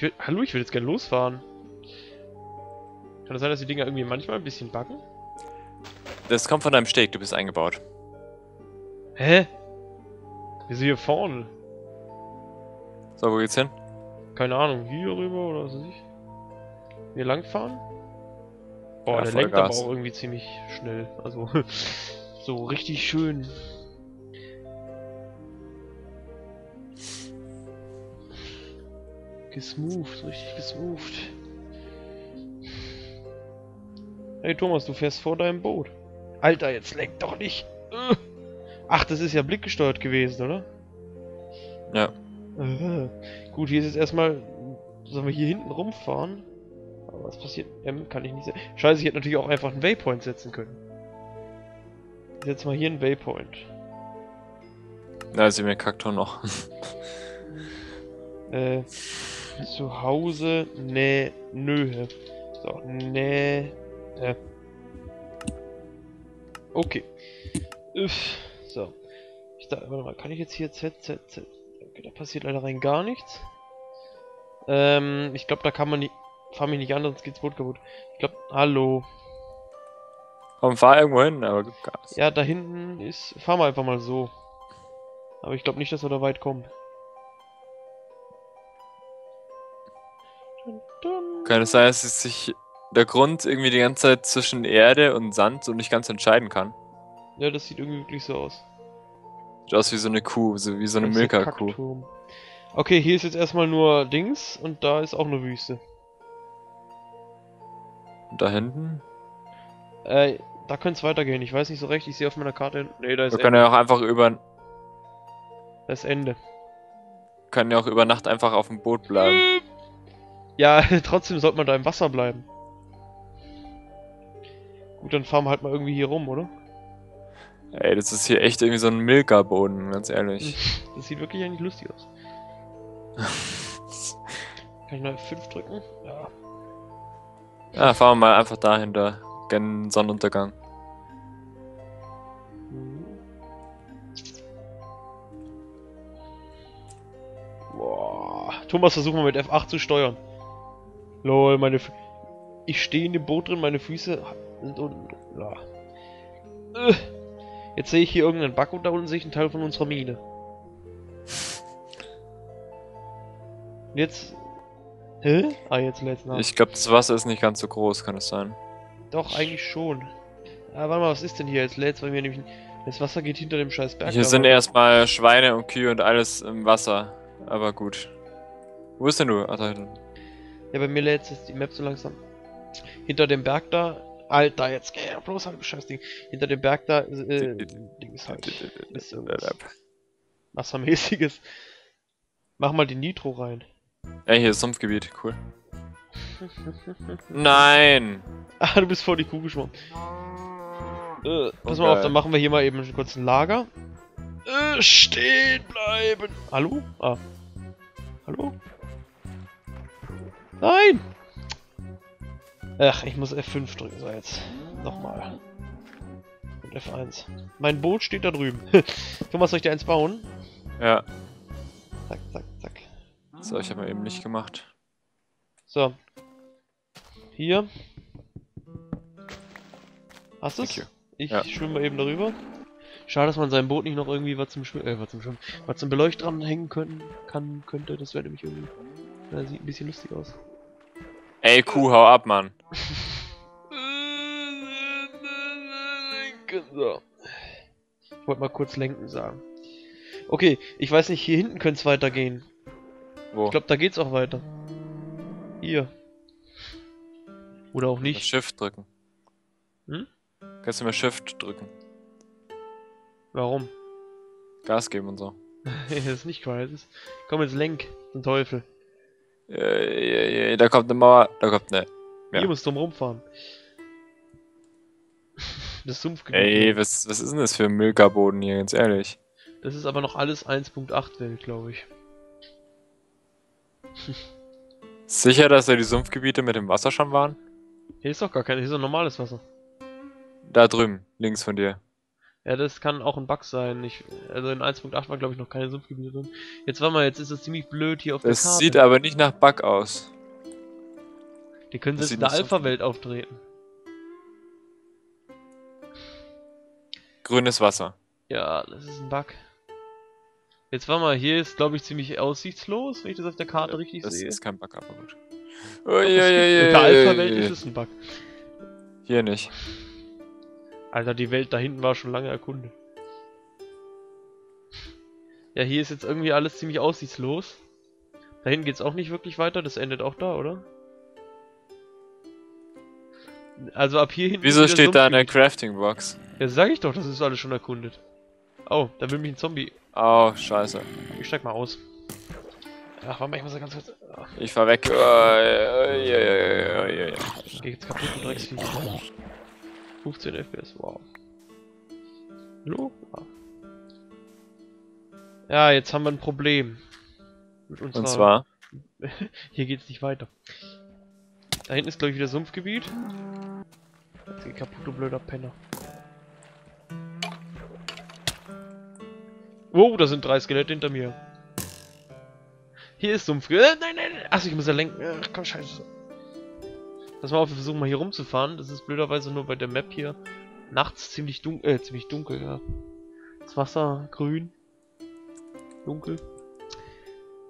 Ich will, hallo, ich will jetzt gerne losfahren. Kann das sein, dass die Dinger irgendwie manchmal ein bisschen backen? Das kommt von deinem Steg, du bist eingebaut. Hä? Wieso hier vorne? So, wo geht's hin? Keine Ahnung, hier rüber oder was weiß ich. Hier langfahren? Boah, Ja, der lenkt aber Vollgas. auch irgendwie ziemlich schnell. Also, so richtig schön. Gesmoved, richtig gesmoved. Hey Thomas, du fährst vor deinem Boot. Alter, jetzt lenk doch nicht. Ach, das ist ja blickgesteuert gewesen, oder? Ja. Äh, Gut, hier ist jetzt erstmal. Sollen wir hier hinten rumfahren? Aber was passiert? M kann ich nicht sehen. Scheiße, ich hätte natürlich auch einfach einen Waypoint setzen können. Ich setze mal hier einen Waypoint. Da sehen wir Kaktor noch. Äh, zu Hause, ne, nö. So, ne, äh. Okay. Uff, so. Ich da, warte mal, kann ich jetzt hier Z, Z, Z? Okay, da passiert leider rein gar nichts. Ähm, ich glaube, da kann man nicht. Fahr mich nicht an, sonst geht's Boot kaputt. Ich glaube, hallo. Komm, fahr irgendwo hin, aber gib Gas. Ja, da hinten ist. Fahren wir einfach mal so. Aber ich glaube nicht, dass wir da weit kommen. Kann es sein, dass sich der Grund irgendwie die ganze Zeit zwischen Erde und Sand so nicht ganz entscheiden kann? Ja, das sieht irgendwie wirklich so aus. Sieht aus wie so eine Kuh, so wie so eine Das Milka-Kuh. Okay, hier ist jetzt erstmal nur Dings und da ist auch eine Wüste. Und da hinten? Äh, da könnte es weitergehen. Ich weiß nicht so recht. Ich sehe auf meiner Karte. Nee, da ist Wir können ja auch einfach über, Da ist Ende. können ja auch über Nacht einfach auf dem Boot bleiben. Ja, trotzdem sollte man da im Wasser bleiben. Gut, dann fahren wir halt mal irgendwie hier rum, oder? Ey, das ist hier echt irgendwie so ein Milka-Boden, ganz ehrlich. Das sieht wirklich eigentlich lustig aus. Kann ich noch F5 drücken? Ja. ja, fahren wir mal einfach dahinter. Gen Sonnenuntergang. Mhm. Boah. Thomas, versuchen wir mit F8 zu steuern. Lol, meine Fü Ich stehe in dem Boot drin, meine Füße sind unten. Ja. Äh. Jetzt sehe ich hier irgendeinen Bug und da unten sehe ich einen Teil von unserer Mine. Und Jetzt. Hä? Ah, jetzt lädt's nach. Ich glaube, das Wasser ist nicht ganz so groß, kann es sein. Doch, eigentlich schon. Ah, warte mal, was ist denn hier? Jetzt lädt's bei mir nämlich. Das Wasser geht hinter dem scheiß Berg. Hier sind erstmal Schweine und Kühe und alles im Wasser. Aber gut. Wo bist denn du? Ach, da hinten. Ja, bei mir lädt jetzt die Map so langsam. Hinter dem Berg da. Alter, jetzt geh bloß halt scheiß Ding. Hinter dem Berg da äh, Ding ist halt ist Wassermäßiges. Mach mal die Nitro rein. Ey, hier ist Sumpfgebiet, cool. Nein! ah, du bist vor die Kuh geschwommen. Äh, pass Oh, mal auf, dann machen wir hier mal eben kurz ein Lager. Äh, stehen bleiben. Hallo? Ah. Hallo? Nein! Ach, ich muss F5 drücken, so jetzt. Nochmal. Und F1. Mein Boot steht da drüben. Thomas, soll ich dir eins bauen? Ja, Zack, zack, zack. so, ich habe mal eben nicht gemacht. So. Hier. Hast du's? Thank you. Ich Ja. schwimme mal eben darüber. Schade, dass man seinem Boot nicht noch irgendwie was zum Schwimmen, äh, was zum Schwimmen, was zum Beleucht dran hängen können, kann, könnte. Das wäre nämlich irgendwie, äh, sieht ein bisschen lustig aus. Ey, Kuh, hau ab, Mann. So. Ich wollte mal kurz lenken sagen. Okay, ich weiß nicht, hier hinten könnte es weitergehen. Wo? Ich glaube, da geht's auch weiter. Hier. Oder auch nicht. Shift drücken. Hm? Kannst du mal Shift drücken? Warum? Gas geben und so. das ist nicht Crisis. Komm jetzt lenk, zum Teufel. Äh, da kommt eine Mauer, da kommt eine. Ja. Hier musst du drum rumfahren. Das Sumpfgebiet. Ey, was, was ist denn das für ein Milka-Boden hier, ganz ehrlich? Das ist aber noch alles 1.8 Welt, glaube ich. Sicher, dass da die Sumpfgebiete mit dem Wasser schon waren? Hier ist doch gar kein, hier ist doch normales Wasser. Da drüben, links von dir. Ja, das kann auch ein Bug sein. Ich, also in 1.8 war glaube ich noch keine Sumpfgebiete drin. Jetzt warte mal, jetzt ist es ziemlich blöd hier auf Das der Karte. sieht aber nicht nach Bug aus. Die können das jetzt in der so- Alpha-Welt auftreten. Grünes Wasser. Ja, das ist ein Bug. Jetzt warte mal, hier ist glaube ich ziemlich aussichtslos, wenn ich das auf der Karte richtig Das sehe. ist kein Bug, aber gut. Es ui, gibt- ui, in der Alpha-Welt ist es ein Bug. Hier nicht. Alter, die Welt da hinten war schon lange erkundet. Ja, hier ist jetzt irgendwie alles ziemlich aussichtslos. Da hinten geht's auch nicht wirklich weiter, das endet auch da, oder? Also ab hier hinten. Wieso steht da eine. Crafting Box? Ja, sag ich doch, das ist alles schon erkundet. Oh, da will mich ein Zombie. Oh, scheiße. Ich steig mal aus. Ach, warte mal, ich muss da ganz kurz. Ach, Ich fahr weg. Ui, ui, ui, ui, ui. geh jetzt kaputt, du Drecksvieh. 15 FPS, wow. Hallo? Ja, jetzt haben wir ein Problem. Mit unserer... Und zwar. Hier geht's nicht weiter. Da hinten ist, glaube ich, wieder Sumpfgebiet. Jetzt geh kaputt, du blöder Penner. Wow, da sind drei Skelette hinter mir. Hier ist Sumpfgebiet. Äh, nein, nein, nein. Achso, ich muss ja lenken. Ach, komm, scheiße. Lass mal auf, wir versuchen mal hier rumzufahren. Das ist blöderweise nur bei der Map hier nachts ziemlich dunkel, äh, ziemlich dunkel, ja. Das Wasser grün, dunkel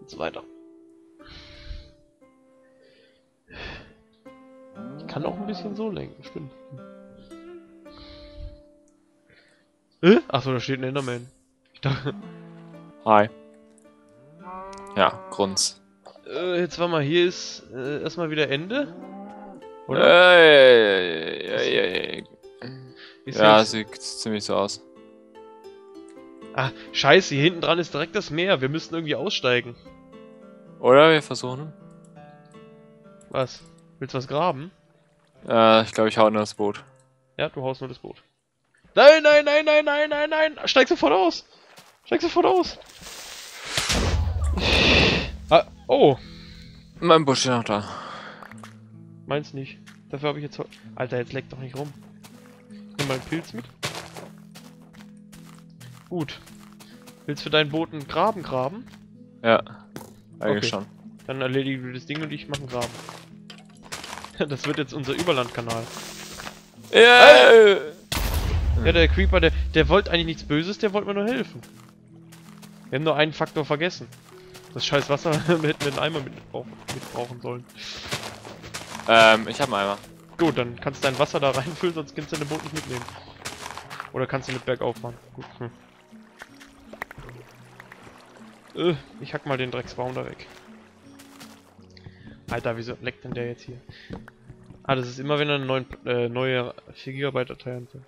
und so weiter. Ich kann auch ein bisschen so lenken, stimmt. Äh? Achso, da steht ein Enderman. Ich dachte, Hi. Ja, Grunz. äh, jetzt war mal, hier ist äh, erstmal wieder Ende. Äh, Oder? Ey, ey, ey. Ist Ja, jetzt- sieht ziemlich so aus. Ah, scheiße, hier hinten dran ist direkt das Meer. Wir müssten irgendwie aussteigen. Oder wir versuchen. Was? Willst du was graben? Äh, ich glaube, ich hau nur das Boot. Ja, du haust nur das Boot. Nein, nein, nein, nein, nein, nein, nein! Steig sofort aus! Steig sofort aus! Ah, oh! Mein Busch ist noch da. Meins nicht. Dafür habe ich jetzt... Alter, jetzt leck doch nicht rum. Nimm mal einen Pilz mit. Gut. Willst du für deinen Boot einen Graben graben? Ja. Eigentlich Okay. schon. Dann erledigen wir das Ding und ich mache einen Graben. Das wird jetzt unser Überlandkanal. Ja! Ja, der Creeper, der, der wollte eigentlich nichts Böses, der wollte mir nur helfen. Wir haben nur einen Faktor vergessen. Das scheiß Wasser hätten wir einen Eimer mitbrauchen, mitbrauchen sollen. Ähm, ich hab einen Eimer. Gut, dann kannst du dein Wasser da reinfüllen, sonst kannst du dein Boot nicht mitnehmen. Oder kannst du mit bergauf fahren. Gut. Hm. Äh, ich hack mal den Drecksbaum da weg. Alter, wieso leckt denn der jetzt hier? Ah, das ist immer, wenn er eine neuen, äh, neue 4 GB Datei hat.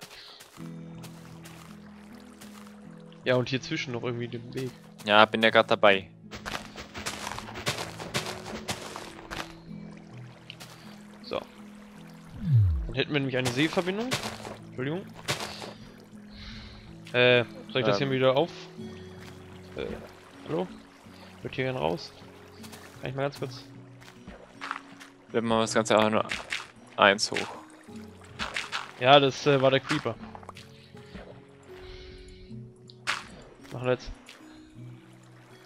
Ja, und hier zwischen noch irgendwie den Weg. Ja, bin ja gerade dabei. Dann hätten wir nämlich eine Seeverbindung. Entschuldigung. Äh, soll ich das Ähm. hier wieder auf? Äh, hallo? Würde hier gerne raus. Kann ich mal ganz kurz. Wir machen das Ganze auch nur eins hoch. Ja, das äh, war der Creeper. Machen wir jetzt.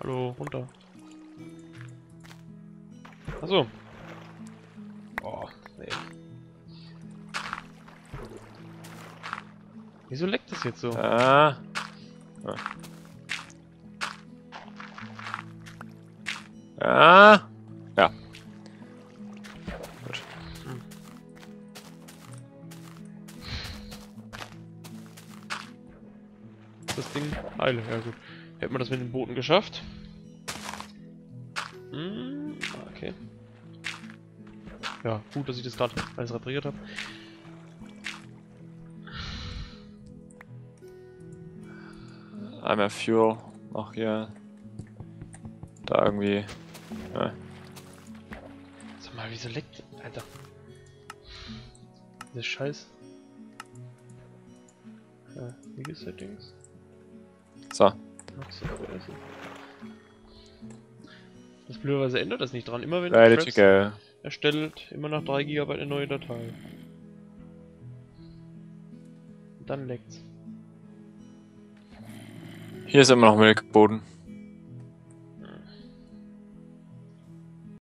Hallo, runter. Achso. Oh, nee. Wieso leckt das jetzt so? Ah. Ah. Ah. Ja. Gut. Das Ding heile? Ja gut. Hätten wir das mit den Booten geschafft? Hm, okay. Ja, gut, dass ich das gerade alles repariert habe. Einmal Fuel. Auch hier. Da irgendwie. Ja. Sag mal, wieso leckt... Alter. Das Scheiß. Ja, wie ist Settings? So. Max FPS. Das blöderweise ändert das nicht dran. Immer wenn du Threads erstellt, immer nach 3 GB eine neue Datei. Und dann leckt's. Hier ist immer noch Milchboden.